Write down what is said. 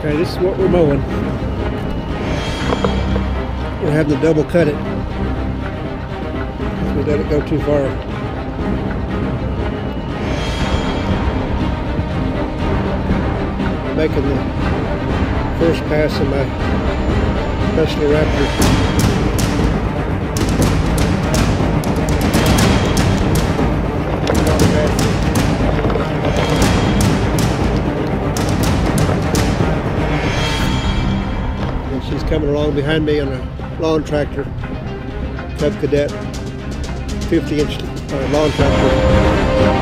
Okay, this is what we're mowing. We're having to double cut it. We let it go too far. Making the first pass of my Tesla Raptor. And she's coming along behind me on a lawn tractor, Cub Cadet, 50 inch uh, lawn tractor.